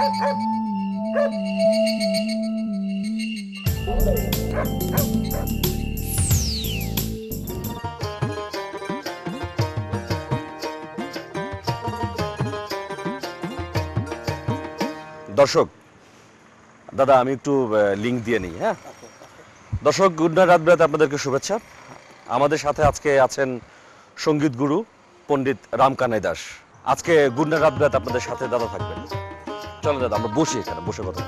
দর্শক, দাদা, আমি একটু লিঙ্ক দিয়ে নিই হ্যাঁ? দর্শক গুড নাইট রাত বেরাতে আপনাদেরকে শুভেচ্ছা। আমাদের সাথে আজকে আছেন সংগীত গুরু পণ্ডিত রামকানাই দাস। আজকে গুড নাইট রাত বেরাতে আপনাদের সাথে দাদা থাকবেন। চলো দাদা আমরা বসি এখানে বসে কথা।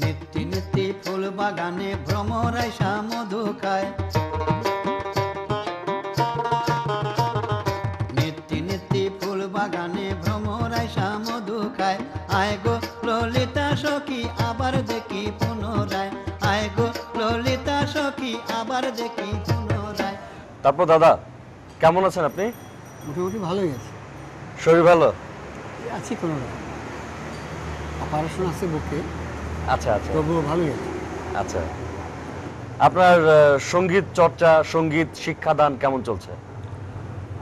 নিত্যি নিত্যি ফুল বাগানে ভ্রমরাই মধু খায়। নিত্যি নিত্যি ফুল বাগানে ভ্রমরাই মধু খায়। আয় গো ললিতা সখী আবার দেখি পুনরায়। আয় গো ললিতা সখী আবার দেখি পুনরায়। তারপর দাদা কেমন আছেন আপনি? মোটামুটি ভালোই আছে। শরীর ভালো? আছি কোনো রকম। অপারেশন আছে বুকে। আচ্ছা আচ্ছা। তবুও ভালোই আছে। আচ্ছা। আপনার সংগীত চর্চা সংগীত শিক্ষাদান কেমন চলছে?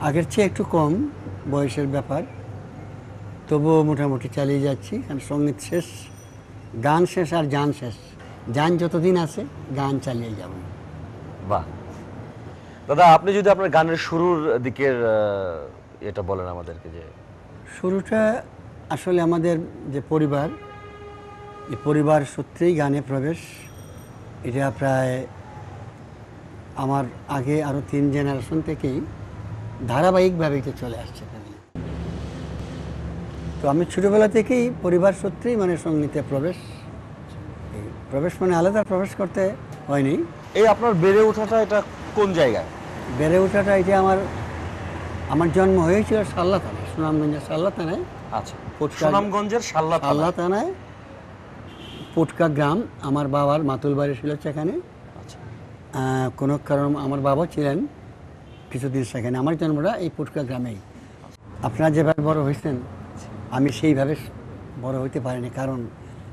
আগের চেয়ে একটু কম বয়সের ব্যাপার। তবুও মোটামুটি চালিয়ে যাচ্ছি কারণ সংগীত শেষ গান শেষ আর গান শেষ। গান যতদিন আছে গান চালিয়ে যাব। বাহ। দাদা আপনি যদি আপনার গানের শুরুর দিকের এটা বলেন আমাদেরকে যে শুরুটা আসলে আমাদের যে পরিবার এই পরিবার সূত্রেই গানে প্রবেশ। এটা প্রায় আমার আগে আরও তিন জেনারেশন থেকেই ধারাবাহিকভাবে এটা চলে আসছে তো আমি ছোটোবেলা থেকেই পরিবার সূত্রেই মানে সঙ্গীতে প্রবেশ। এই প্রবেশ মানে আলাদা প্রবেশ করতে হয়নি। এই আপনার বেড়ে ওঠাটা এটা কোন জায়গায়? বেড়ে ওঠাটা এটা আমার আমার জন্ম হয়েছিল সাল্লা থানায় সুনামগঞ্জের সাল্লা থানায় আচ্ছা সুনামগঞ্জের সাল্লা। আল্লাহ থানায় পুটকা গ্রাম আমার বাবার মাতুল বাড়ি ছিল সেখানে। আচ্ছা। কোনো কারণ আমার বাবা ছিলেন কিছুদিন সেখানে। আমার জন্মটা এই পুটকা গ্রামেই। আপনারা যেভাবে বড় হয়েছেন আমি সেইভাবে বড় হইতে পারিনি কারণ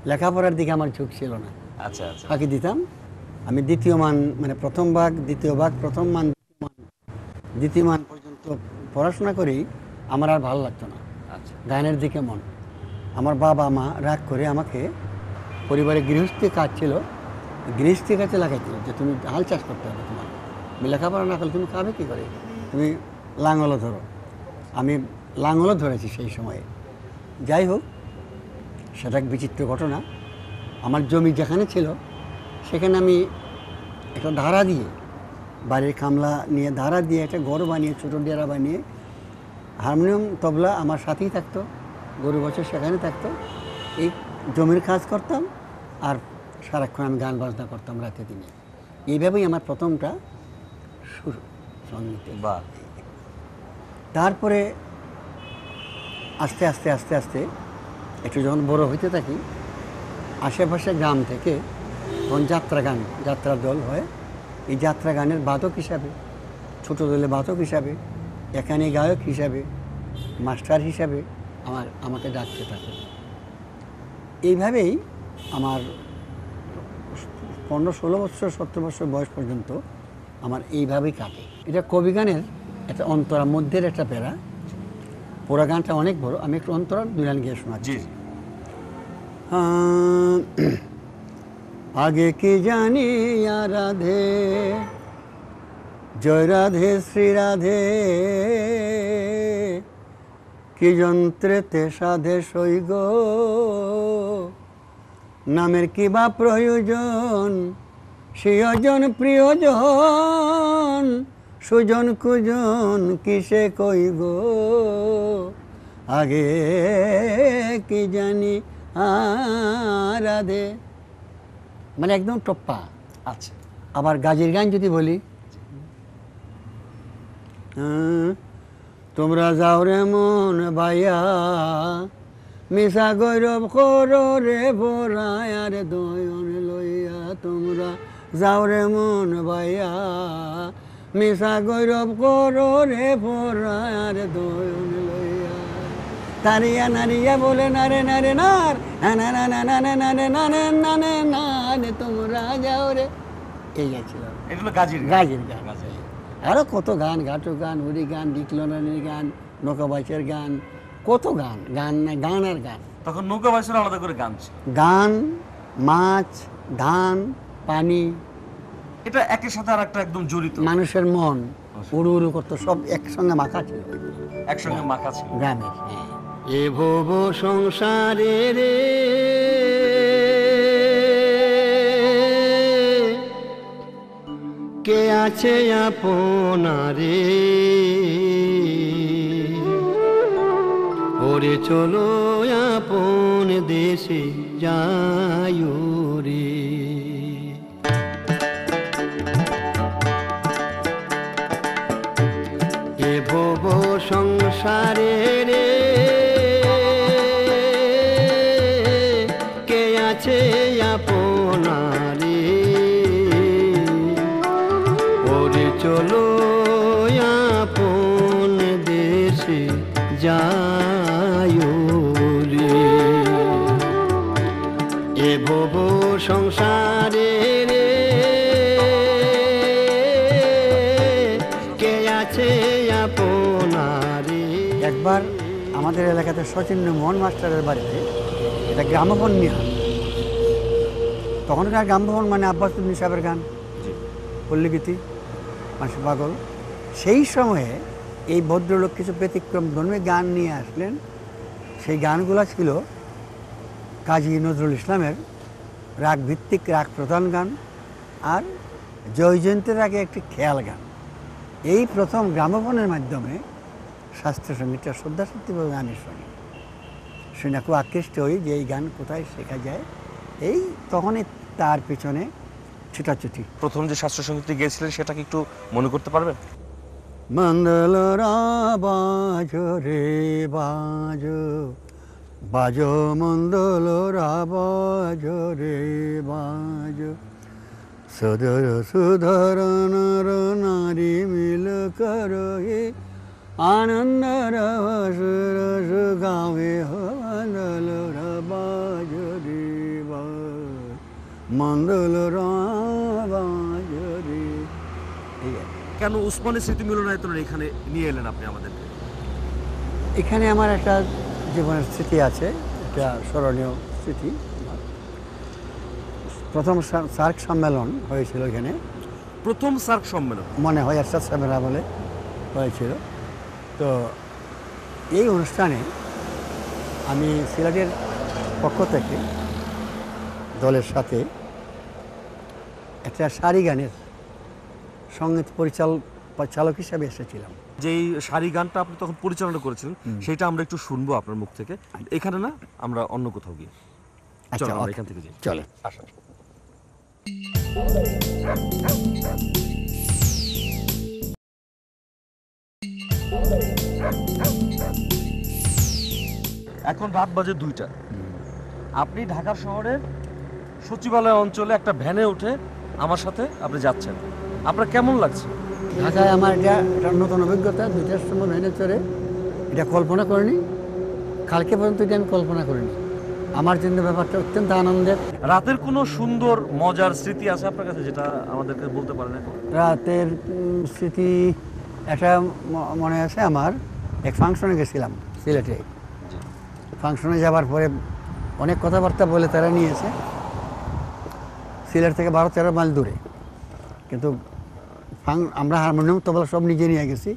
লেখাপড়ার দিকে আমার ঝোঁক ছিল না। আচ্ছা আচ্ছা। ফাঁকি দিতাম। আমি দ্বিতীয় মান মানে প্রথম ভাগ দ্বিতীয় ভাগ প্রথম মান দ্বিতীয় মান দ্বিতীয় মান পর্যন্ত পড়াশোনা করি আমার আর ভালো লাগতো না। আচ্ছা। গানের দিকে মন। আমার বাবা মা রাগ করে আমাকে পরিবারে গৃহস্থী কাজ ছিল, গৃহস্থী কাজে লাগাইছিল যে তুমি হাল চাষ করতে হবে তোমার। তুমি লেখাপড়া না করলে তুমি খাবে কী করে? তুমি লাঙলও ধরো। আমি লাঙলও ধরেছি সেই সময়ে। যাই হোক, সেটা এক বিচিত্র ঘটনা। আমার জমি যেখানে ছিল, সেখানে আমি একটা ধারা দিয়ে, বাড়ির কামলা নিয়ে ধারা দিয়ে একটা ঘর বানিয়ে, ছোটো ডেরা বানিয়ে হারমোনিয়াম তবলা আমার সাথেই থাকতো গরু বছর সেখানে থাকতো। এই জমির কাজ করতাম আর সারাক্ষণ আমি গান বাজনা করতাম রাতে দিনে। এইভাবেই আমার প্রথমটা শুরু সঙ্গীতে। বাহ। তারপরে আস্তে আস্তে আস্তে আস্তে একটু যখন বড় হইতে থাকি আশেপাশে গ্রাম থেকে তখন যাত্রা গান যাত্রা দল হয়। এই যাত্রা গানের বাদক হিসাবে ছোটো দলে বাদক হিসাবে এখানে গায়ক হিসাবে মাস্টার হিসাবে আমার আমাকে ডাকতে থাকে। এইভাবেই আমার পনেরো ষোলো বছর সতেরো বছর বয়স পর্যন্ত আমার এইভাবেই কাটে। এটা কবি গানের একটা অন্তরা মধ্যের একটা প্যারা। পুরা গানটা অনেক বড়। আমি একটু অন্তরা দুই লাইন গিয়ে শোনাচ্ছি। জি। আগে কি জানি আর রাধে জয় রাধে শ্রী রাধে। কি যন্ত্রেতে সাধে সৈগ নামের কি বা প্রয়োজন? প্রিয়জন প্রিয়জন সুজন কুজন কিসে কই গো? আগে কি জানি আরাধে। মানে একদম টপ্পা। আচ্ছা। আবার গাজীর গান যদি বলি তোমরা যাও রে মন ভাইয়া মিশা গৌরব করো রে ভরায় আরে দয়ন লইয়া তোমরা যাও রে মন ভাইয়া মিশা গৌরব করো রে ভরায় আরে দয়ন লইয়া তারিয়া নারিয়া বলে নারে নারে নার না না না না না না না না না না তোমরা যাও রে এই গেছিল গাজীর গান। গান আরও কত গান ঘাটো গান হরি গান ডিকলনের গান নৌকাবাইচের গান কত গান গান না গান আর গান। তখন নৌকা ভাইসের আলাদা করে গান ছিল। গান মাছ ধান পানি। এটা একের সাথে আর একটা একদম জড়িত। মানুষের মন উড়ু উড়ু করতো সব একসঙ্গে মাখা ছিল। একসঙ্গে মাখা ছিল। গ্রামের হ্যাঁ। এ ভব সংসারে রে কে আছে আপনারে? ওরে চলো আপন দেশে যাই রে। এ ভব সংসারে একবার আমাদের এলাকাতে সচিন মোহন মাস্টারের বাড়িতে এটা গ্রামোফোন নিয়ে হয়। তখনকার গ্রামোফোন মানে আব্বাস উদ্দিন সাহেবের গান পল্লীগীতি মাসে পাগল। সেই সময়ে এই ভদ্রলোক কিছু ব্যতিক্রম ধর্মী গান নিয়ে আসলেন। সেই গানগুলো ছিল কাজী নজরুল ইসলামের রাগ ভিত্তিক রাগ প্রধান গান আর জয় জয়জয়ন্তের আগে একটি খেয়াল গান। এই প্রথম গ্রামোফোনের মাধ্যমে শাস্ত্রীয় সঙ্গীতটা শ্রদ্ধা সত্যিভাবে গানের সঙ্গে শুনে খুব আকৃষ্ট হই যে এই গান কোথায় শেখা যায়। এই তখনই তার পিছনে ছুটাছুটি। প্রথম যে শাস্ত্রীয় সঙ্গীতটি গিয়েছিলেন সেটা কি একটু মনে করতে পারবেন? মন্দল বাজো রে বাজো বাজো মন্দলরা বাজো রে বাজো। সদর সুধর নর নারী মিল কর আনন্দ রস গাবে মন্দল বাজো রে বাজ মন্দল বাজো রে কেন উসমানের স্মৃতি মিলনায়তনের এখানে নিয়ে এলেন আপনি আমাদেরকে? এখানে আমার একটা জীবনের স্মৃতি আছে একটা স্মরণীয় স্মৃতি। প্রথম সার্ক সম্মেলন হয়েছিল এখানে। প্রথম সার্ক সম্মেলন? মনে হয় এরশাদ সাহেবেরা বলে হয়েছিল। তো এই অনুষ্ঠানে আমি সিলেটের পক্ষ থেকে দলের সাথে একটা সারি গানের সংগীত পরিচাল চালক হিসাবে এসেছিলাম। যেই শাড়ি গানটা আপনি তখন পরিচালনা করেছিলেন সেটা আমরা একটু শুনব আপনার মুখ থেকে। এখানে না আমরা অন্য কোথাও গিয়ে। আচ্ছা চলো। এখান থেকে যাই। চলে। আসুন। এখন রাত বাজে দুইটা। আপনি ঢাকা শহরের সচিবালয় অঞ্চলে একটা ভ্যানে উঠে আমার সাথে আপনি যাচ্ছেন। আপনার কেমন লাগছে? ঢাকায় আমার এটা একটা নতুন অভিজ্ঞতা দুইটার সময় ভেনে চড়ে এটা কল্পনা করিনি। কালকে পর্যন্ত এটা আমি কল্পনা করিনি। আমার জন্য ব্যাপারটা অত্যন্ত আনন্দের। রাতের কোনো সুন্দর মজার স্মৃতি আছে আপনার কাছে যেটা আমাদেরকে বলতে পারেন এখন? রাতের স্মৃতি একটা মনে আছে আমার? এক ফাংশনে গেছিলাম সিলেটে। ফাংশনে যাওয়ার পরে অনেক কথাবার্তা বলে তারা নিয়েছে। সিলেট থেকে বারো তেরো মাইল দূরে। কিন্তু ফাং আমরা হারমোনিয়াম তবলা সব নিজে নিয়ে গেছি।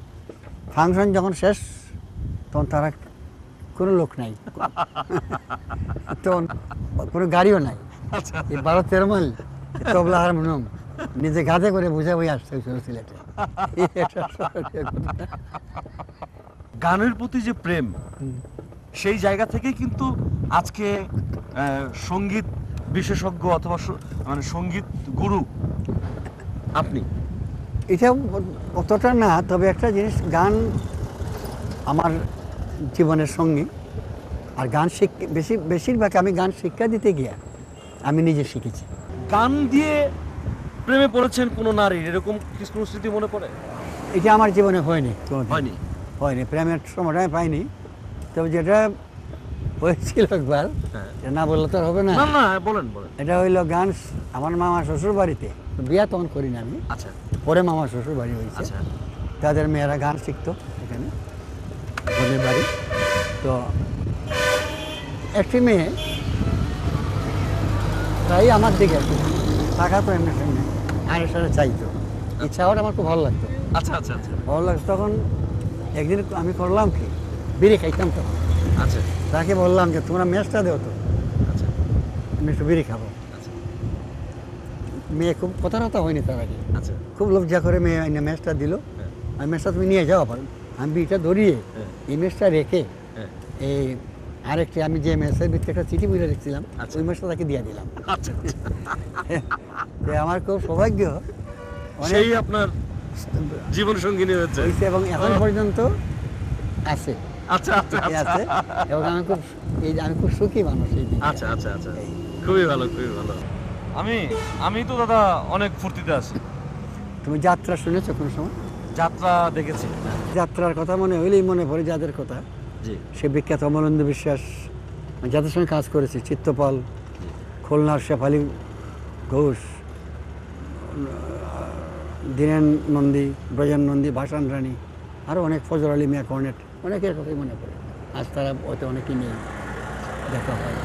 ফাংশন যখন শেষ তখন তারা কোনো লোক নাই। তখন কোনো গাড়িও নাই। এই বারো তেরো মাইল তবলা হারমোনিয়াম নিজে গাধে করে বুঝা বই আসতে হয়েছিল সিলেটে। গানের প্রতি যে প্রেম সেই জায়গা থেকেই কিন্তু আজকে সংগীত বিশেষজ্ঞ অথবা মানে সংগীত গুরু আপনি। এটা অতটা না তবে একটা জিনিস গান আমার জীবনের সঙ্গী। আর গান শিখ বেশি বেশিরভাগ আমি গান শিক্ষা দিতে গিয়া আমি নিজে শিখেছি। গান দিয়ে প্রেমে পড়েছেন কোনো নারীর এরকম কিছু কোনো স্মৃতি মনে পড়ে? এটা আমার জীবনে হয়নি হয়নি? হয়নি প্রেমের সময়টা আমি পাইনি। তবে যেটা হয়েছিল একবার হ্যাঁ। না বললে তো হবে না। বলেন বলেন। এটা হইল গান আমার মামা শ্বশুর বাড়িতে বিয়া তখন করি না আমি। আচ্ছা। পরে মামা শ্বশুর বাড়ি হয়েছে। আচ্ছা। তাদের মেয়েরা গান শিখতো এখানে বোনের বাড়ি। তো একটি মেয়ে তাই আমার দিকে টাকা তো এমনি সেমনি। আরে সারে চাইতো। ইচ্ছা হওয়ার আমার খুব ভালো লাগতো। আচ্ছা আচ্ছা আচ্ছা। ভালো লাগতো তখন একদিন আমি করলাম কি? বিড়ি খাইতাম তখন আচ্ছা। তাকে বললাম যে তোমরা মেসটা দেও তো। আচ্ছা। আমি একটু বিড়ি খাব। আচ্ছা। মেয়ে খুব কথা কথা হয়নি তার আগে। আচ্ছা। খুব লজ্জা করে মেয়ে এনে মেসটা দিল। হ্যাঁ। আমি মেসটা তুমি নিয়ে যাও পারো আমি বিড়িটা ধরিয়ে হ্যাঁ। এই মেসটা রেখে হ্যাঁ। এই আরেকটি আমি যে মেসের ভিতরে একটা চিঠি বুঝে রেখেছিলাম আচ্ছা। ওই মেসটা তাকে দিয়ে দিলাম। আচ্ছা আচ্ছা। আমার খুব সৌভাগ্য। সেই আপনার জীবন সঙ্গিনী হয়েছে এবং এখন পর্যন্ত আছে। আচ্ছা আচ্ছা আচ্ছা। আছে। এবং আমি খুব এই আমি খুব সুখী মানুষ এই আচ্ছা আচ্ছা আচ্ছা। খুবই ভালো খুবই ভালো। আমি আমি তো দাদা অনেক ফুর্তিতে আছি। তুমি যাত্রা শুনেছো কোনো সময়? যাত্রা দেখেছি। যাত্রার কথা মনে হইলেই মনে পড়ে যাদের কথা। জি। সে বিখ্যাত অমলেন্দু বিশ্বাস। আমি যাদের সঙ্গে কাজ করেছি চিত্তপাল খুলনার শেফালি ঘোষ দীনেন নন্দী ব্রজন নন্দী ভাসান রানী আরও অনেক ফজর আলী মিয়া কর্নেট। অনেকের কথাই মনে পড়ে। আজ তারা হয়তো অনেকেই নেই দেখা হয়।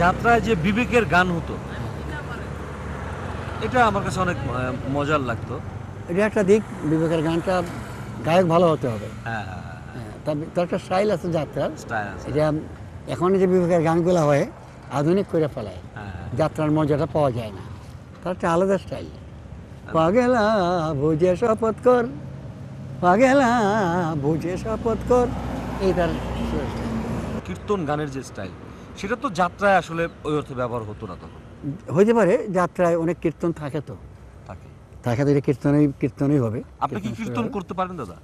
যাত্রায় যে বিবেকের গান হতো এটা আমার কাছে অনেক মজার লাগতো। এটা একটা দিক বিবেকের গানটা গায়ক ভালো হতে হবে। হ্যাঁ হ্যাঁ, তার তার একটা স্টাইল আছে যাত্রার। এটা এখন যে বিবেকের গানগুলো হয় আধুনিক করে ফেলায় হ্যাঁ যাত্রার মজাটা পাওয়া যায় না। তার একটা আলাদা স্টাইল। পাগেলা বুঝে শপথ কর। পাগেলা বুঝে শপথ কর। এই তার কীর্তন গানের যে স্টাইল সেটা তো যাত্রায় আসলে ওই অর্থে ব্যবহার হতো না তখন। হইতে পারে যাত্রায় অনেক কীর্তন থাকে তো। থাকে। তো এটা কীর্তনই কীর্তনই হবে। আপনি কি কীর্তন করতে পারেন দাদা?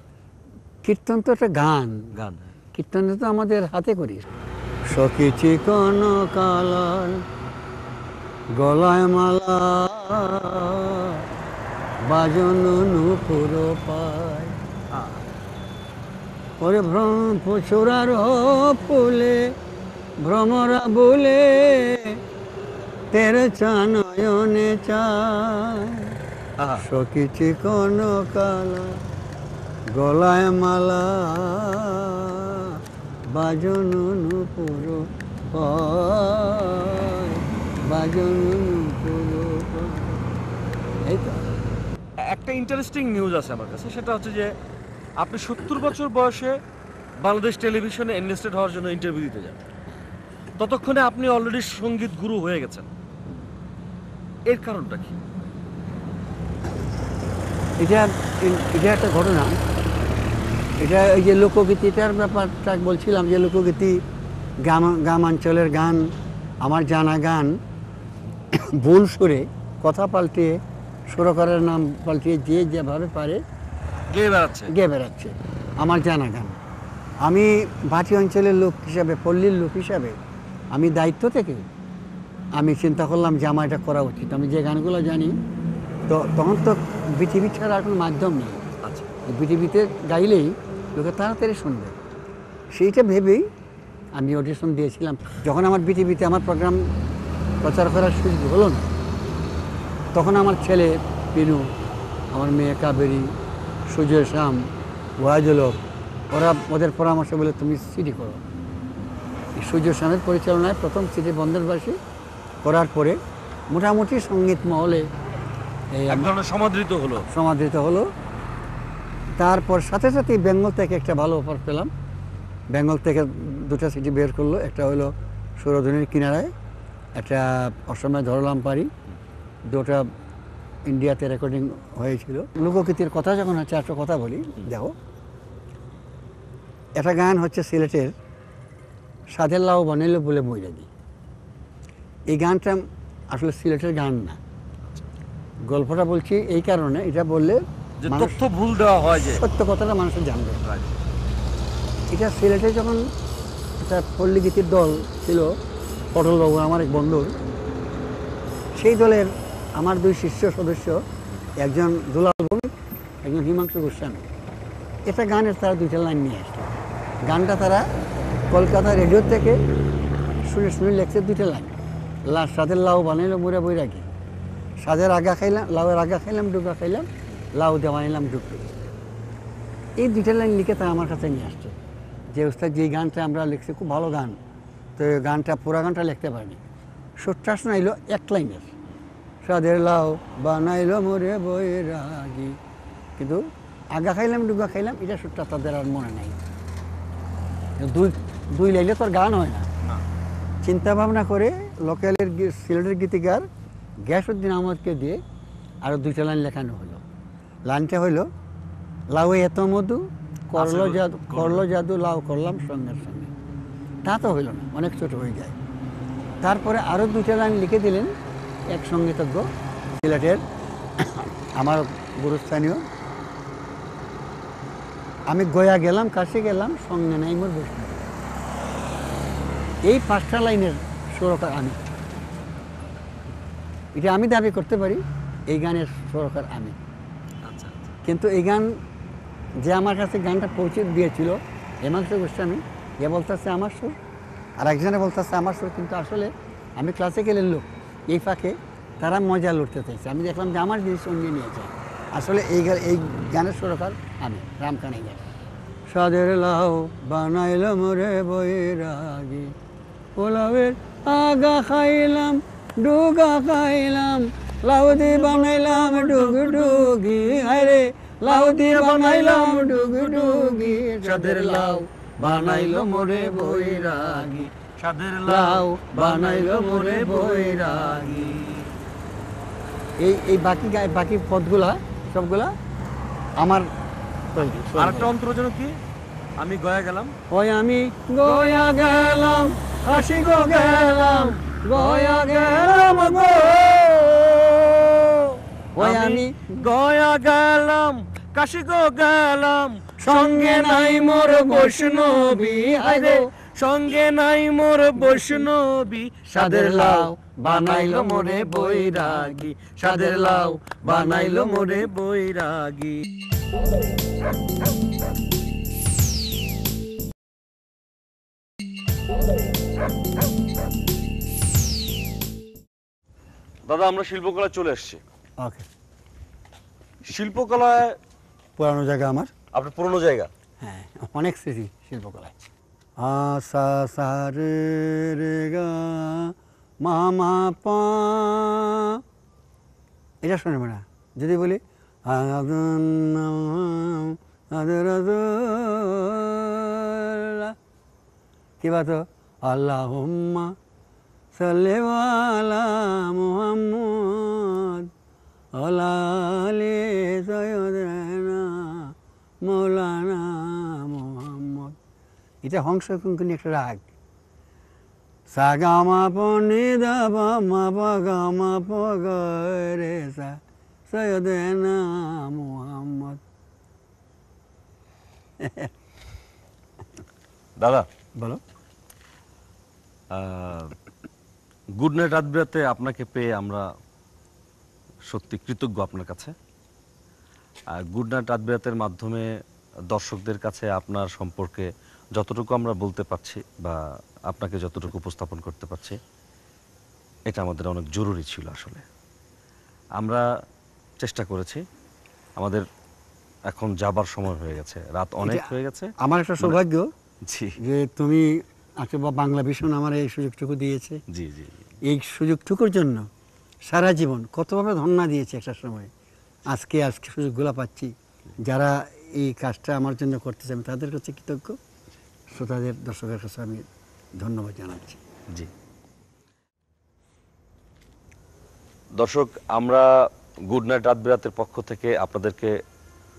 কীর্তন তো একটা গান। গান হ্যাঁ। কীর্তন তো আমাদের হাতে করি। সখী চিকন কালার গলায় মালা বাজন নুপুর পায়। ওরে ভ্রম ফুচুরার ফুলে ভ্রমরা বলে তের চানয়নে সখী চিকন কালা গলায় মালা বাজন নুপুর পায়, বাজন নুপুর এই তো। একটা ইন্টারেস্টিং নিউজ আছে আমার কাছে সেটা হচ্ছে যে আপনি সত্তর বছর বয়সে বাংলাদেশ টেলিভিশনে এনলিস্টেড হওয়ার জন্য ইন্টারভিউ দিতে যান। ততক্ষণে আপনি অলরেডি সংগীত গুরু হয়ে গেছেন। এর কারণটা কি? এটা এটা একটা ঘটনা। এটা এই যে লোকগীতিটার ব্যাপারটা বলছিলাম যে লোকগীতি গ্রাম গ্রামাঞ্চলের গান, আমার জানা গান, ভুল সুরে কথা পাল্টিয়ে সুরকারের নাম পাল্টিয়ে যে যেভাবে পারে গেয়ে বেড়াচ্ছে? গেয়ে বেড়াচ্ছে। আমার জানা গান আমি ভাটি অঞ্চলের লোক হিসাবে পল্লীর লোক হিসাবে আমি দায়িত্ব থেকে আমি চিন্তা করলাম যে আমার এটা করা উচিত। আমি যে গানগুলো জানি তো তখন তো পৃথিবী ছাড়া আর কোনো মাধ্যম নেই। আচ্ছা। পৃথিবীতে গাইলেই লোকে তাড়াতাড়ি শুনবে। সেইটা ভেবেই আমি অডিশন দিয়েছিলাম। যখন আমার বিটিভিতে আমার প্রোগ্রাম প্রচার করার সুযোগ হলো না তখন আমার ছেলে পিনু আমার মেয়ে কাবেরী সুজয় শ্যাম ওয়াজলক ওরা ওদের পরামর্শ বলে তুমি সিটি করো। সূর্য শ্যামের পরিচালনায় প্রথম সিটি বন্দরবাসী করার পরে মোটামুটি সংগীত মহলে এই এক ধরনের সমাদৃত হলো। সমাদৃত হলো। তারপর সাথে সাথে বেঙ্গল থেকে একটা ভালো অফার পেলাম। বেঙ্গল থেকে দুটো সিটি বের করল। একটা হলো সুরধনির কিনারায় একটা অসময়ে ধরলাম পারি দুটা ইন্ডিয়াতে রেকর্ডিং হয়েছিল। লোকগীতির কথা যখন হচ্ছে একটা কথা বলি দেখো। একটা গান হচ্ছে সিলেটের সাধের লাউ বানাইলো বলে দিই এই গানটা আসলে সিলেটের গান না। গল্পটা বলছি এই কারণে এটা বললে যে তথ্য ভুল দেওয়া হয় যে সত্য কথাটা মানুষের জানবে. এটা সিলেটে যখন একটা পল্লীগীতির দল ছিল পটলবাবু আমার এক বন্ধুর সেই দলের আমার দুই শীর্ষ সদস্য, একজন দুলাল ভৌমিক একজন হিমাংশু গোস্বামী। এটা গানের তারা দুইটা লাইন নিয়ে আসলো গানটা তারা কলকাতা রেডিও থেকে শুনে শুনে লেখছে দুইটা লাইন। লা সাদের লাউ বানাইলো বই রাখি সাদের আগা খাইলাম, লাউয়ের আগা খাইলাম ডুকা খাইলাম, লাউ দিয়ে বানাইলাম ডুকটুক এই দুইটা লাইন লিখে তারা আমার কাছে নিয়ে আসছে। যে উস্তাদ যে গানটা আমরা লিখছি, খুব ভালো গান। তো গানটা, পুরা গানটা লিখতে পারিনি। সুরটা শোনাইলো এক লাইনের। সাদের লাও বানাইলো মোরে বৈরাগী। কিন্তু আগা খাইলাম ডুগা খাইলাম এটা সুরটা তাদের আর মনে নাই। দুই দুই লাইলে তোর গান হয় না। চিন্তা ভাবনা করে লোকালের সিলেটের গীতিকার গ্যাসউদ্দিন আহমদকে দিয়ে আরও দুইটা লাইন লেখানো হলো। লাইনটা হইল লাউ এত মধু করল জাদু করল। জাদু লাউ করলাম সঙ্গের সঙ্গে। তা তো হইল না অনেক ছোট হয়ে যায়। তারপরে আরও দুইটা লাইন লিখে দিলেন এক সঙ্গীতজ্ঞ সিলেটের আমার গুরুস্থানীয়। আমি গয়া গেলাম কাছে গেলাম সঙ্গে নাই মোর বৈষ্ণব এই পাঁচটা লাইনের সুরকার আমি। এটা আমি দাবি করতে পারি এই গানের সুরকার আমি। আচ্ছা কিন্তু এই গান যে আমার কাছে গানটা পৌঁছে দিয়েছিল হেমাংশু গোস্বামী এ বলতেছে আমার সুর আর একজনে বলতেছে আমার সুর কিন্তু আসলে আমি ক্লাসিক্যালের লোক। এই ফাঁকে তারা মজা লুটতে চাইছে। আমি দেখলাম যে আমার জিনিস অন্য নিয়েছে আসলে এই গা- এই গানের সুরকার আমি রামকানাই গান সাদের লাউ বানাইল মোরে বৈরাগী। পোলাওয়ের আগা খাইলাম, ডুগা খাইলাম লাউদি বানাইলাম ডুগ ডুগি আরে লাউদি বানাইলাম ডুগ ডুগি সাদের লাউ বানাইলো মোরে বৈরাগী। সাদের লাউ বানাইলো মোরে বৈরাগী। এই এই বাকি গায়ে বাকি পদগুলা সবগুলা আমার তৈরি আরেকটা অন্তর যেন কি? আমি গয়া গেলাম। ওই আমি গয়া গেলাম হাসি গো গেলাম গয়া গেলাম গো। ওই আমি গয়া গেলাম কাশি গো গেলাম সঙ্গে নাই মোর বৈষ্ণবী আরে সঙ্গে নাই মোর বৈষ্ণবী। সাদের লাউ বানাইলো মোরে বৈরাগী। সাদের লাউ বানাইলো মোরে বৈরাগী। দাদা আমরা শিল্পকলা চলে এসেছি। ওকে। শিল্পকলায় পুরানো জায়গা আমার। আপনার পুরনো জায়গা? হ্যাঁ অনেক স্মৃতি শিল্পকলায়। আসা সারে রে গা মামা পা। এটা শুনবে না যদি বলি কি বাত? আল্লাহ হুম্মা সাল্লেওয়ালা মুহাম্মদ আলালে সৈয়দনা মৌলানা এটা হংস কুঙ্কুনি একটা রাগ। সা গা মা প নি দা বা মা পা গা মা প গ রে সা সৈয়দনা মোহাম্মদ। দাদা। বলো। গুড নাইট রাত বিরাতে আপনাকে পেয়ে আমরা সত্যি কৃতজ্ঞ আপনার কাছে। গুড নাইট রাত বিরাতের মাধ্যমে দর্শকদের কাছে আপনার সম্পর্কে যতটুকু আমরা বলতে পারছি বা আপনাকে যতটুকু উপস্থাপন করতে পারছি এটা আমাদের অনেক জরুরি ছিল আসলে। আমরা চেষ্টা করেছি আমাদের এখন যাবার সময় হয়ে গেছে রাত অনেক হয়ে গেছে। আমার একটা সৌভাগ্য জি। যে তুমি আজকে বা বাংলা ভীষণ আমার এই সুযোগটুকু দিয়েছে। জি জি। জি। এই সুযোগটুকুর জন্য সারা জীবন কতভাবে ধন্যা দিয়েছে একটা সময়। আজকে আজকে সুযোগগুলো পাচ্ছি। যারা এই কাজটা আমার জন্য করতেছে আমি তাদের কাছে কৃতজ্ঞ। শ্রোতাদের দর্শকের কাছে আমি ধন্যবাদ জানাচ্ছি। জি। দর্শক আমরা গুড নাইট রাত বিরাতের পক্ষ থেকে আপনাদেরকে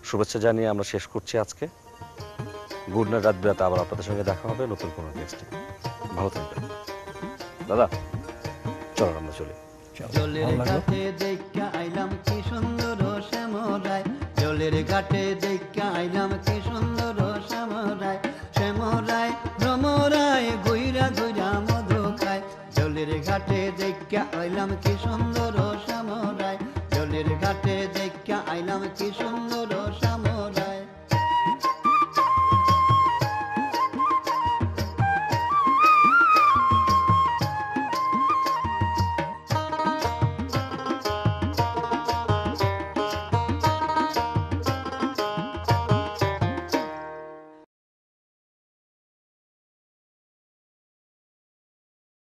শুভেচ্ছা জানিয়ে আমরা শেষ করছি আজকে। গুড নাইট রাত বিরাতে আবার আপনাদের সঙ্গে দেখা হবে নতুন কোনো গেস্টে ভালো থাকবেন। দাদা চলো আমরা চলি। জলের ঘাটে দেখা আইলাম কি সুন্দর শ্যামরায়। জলের ঘাটে দেখা আইলাম কি সুন্দর আইলাম কি সুন্দর সামরায়। জলের ঘাটে দেখা আইলাম কি সুন্দর